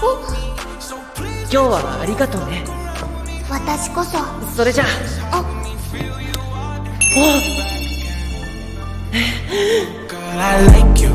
今日はありがとうね。私こそ。それじゃ。あ。お Girl, I like